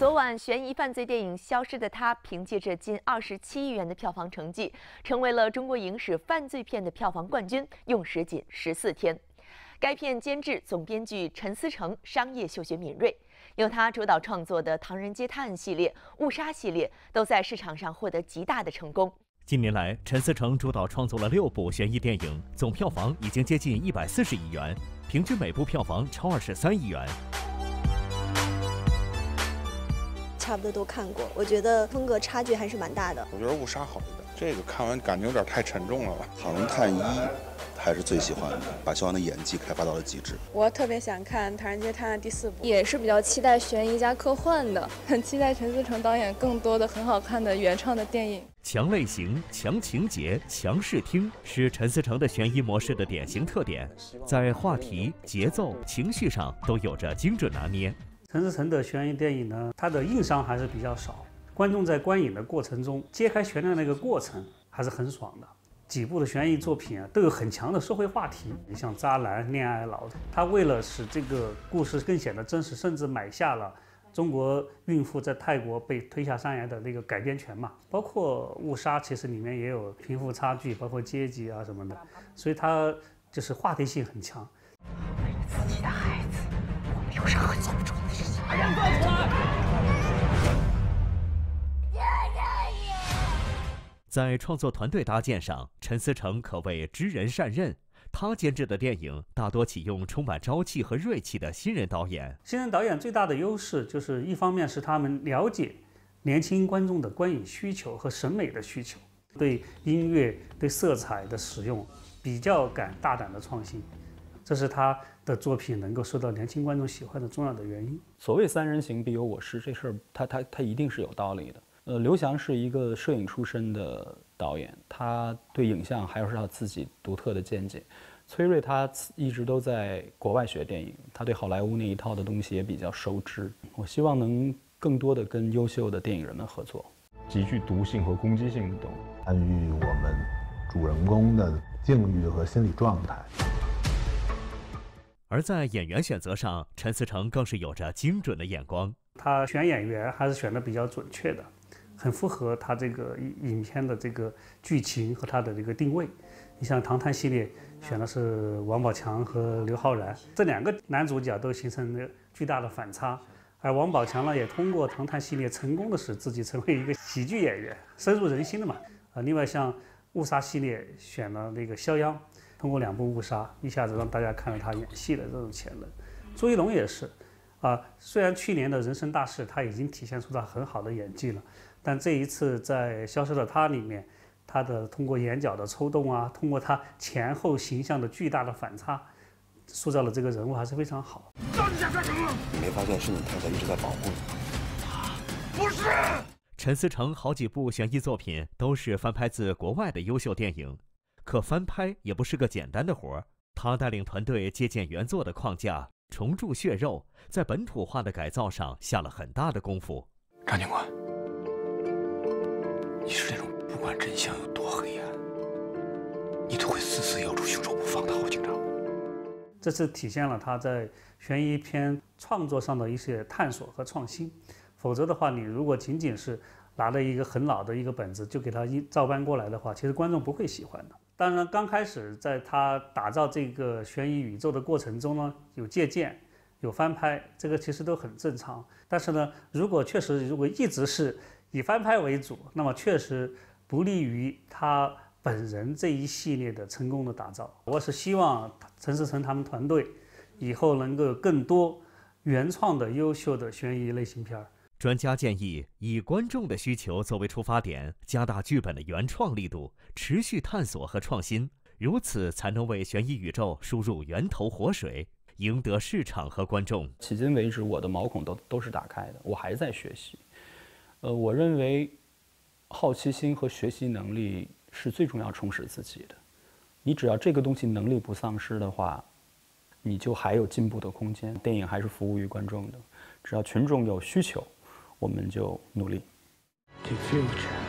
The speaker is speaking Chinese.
昨晚，悬疑犯罪电影《消失的她》凭借着近二十七亿元的票房成绩，成为了中国影史犯罪片的票房冠军，用时仅十四天。该片监制、总编剧陈思诚商业嗅觉敏锐，由他主导创作的《唐人街探案》系列、《误杀》系列都在市场上获得极大的成功。近年来，陈思诚主导创作了六部悬疑电影，总票房已经接近一百四十亿元，平均每部票房超二十三亿元。差不多都看过，我觉得风格差距还是蛮大的。我觉得误杀好一点，这个看完感觉有点太沉重了吧。唐人探一还是最喜欢的，把肖央的演技开发到了极致。我特别想看《唐人街探案》第四部，也是比较期待悬疑加科幻的，很期待陈思诚导演更多的很好看的原创的电影。强类型、强情节、强视听是陈思诚的悬疑模式的典型特点，在话题、节奏、情绪上都有着精准拿捏。陈思诚的悬疑电影呢，它的硬伤还是比较少，观众在观影的过程中揭开悬念那个过程还是很爽的。几部的悬疑作品啊，都有很强的社会话题。你像《渣男》《恋爱脑》，他为了使这个故事更显得真实，甚至买下了中国孕妇在泰国被推下山崖的那个改编权嘛。包括《误杀》，其实里面也有贫富差距，包括阶级啊什么的，所以它就是话题性很强。为了自己的孩子，我没有任何做不。在创作团队搭建上，陈思诚可谓知人善任。他监制的电影大多启用充满朝气和锐气的新人导演。新人导演最大的优势就是，一方面是他们了解年轻观众的观影需求和审美的需求，对音乐、对色彩的使用比较敢大胆的创新，这是他的作品能够受到年轻观众喜欢的重要的原因。所谓“三人行必有我师”这事儿，他他他一定是有道理的。呃，刘翔是一个摄影出身的导演，他对影像还有他自己独特的见解。崔瑞他一直都在国外学电影，他对好莱坞那一套的东西也比较熟知。我希望能更多的跟优秀的电影人们合作。极具毒性和攻击性的东西，参与我们主人公的境遇和心理状态。而在演员选择上，陈思诚更是有着精准的眼光。他选演员还是选的比较准确的。很符合他这个影片的这个剧情和他的这个定位。你像《唐探》系列选的是王宝强和刘昊然，这两个男主角都形成了巨大的反差。而王宝强呢，也通过《唐探》系列成功的使自己成为一个喜剧演员，深入人心的嘛。啊，另外像《误杀》系列选了那个肖央，通过两部《误杀》，一下子让大家看到他演戏的这种潜能。朱一龙也是，啊，虽然去年的人生大事他已经体现出他很好的演技了。但这一次在《消失的他》里面，他的通过眼角的抽动啊，通过他前后形象的巨大的反差，塑造了这个人物还是非常好。到底想干什么？你没发现是你太太一直在保护你吗？不是。陈思诚好几部悬疑作品都是翻拍自国外的优秀电影，可翻拍也不是个简单的活儿。他带领团队借鉴原作的框架，重铸血肉，在本土化的改造上下了很大的功夫。张警官。你是那种不管真相有多黑暗，你都会死死咬住凶手不放的好警察。这次体现了他在悬疑片创作上的一些探索和创新。否则的话，你如果仅仅是拿了一个很老的一个本子就给他一照搬过来的话，其实观众不会喜欢的。当然，刚开始在他打造这个悬疑宇宙的过程中呢，有借鉴，有翻拍，这个其实都很正常。但是呢，如果确实如果一直是以翻拍为主，那么确实不利于他本人这一系列的成功的打造。我是希望陈思诚他们团队以后能够更多原创的优秀的悬疑类型片儿。专家建议以观众的需求作为出发点，加大剧本的原创力度，持续探索和创新，如此才能为悬疑宇宙输入源头活水，赢得市场和观众。迄今为止，我的毛孔都都是打开的，我还在学习。呃，我认为好奇心和学习能力是最重要充实自己的。你只要这个东西能力不丧失的话，你就还有进步的空间。电影还是服务于观众的，只要群众有需求，我们就努力。The future.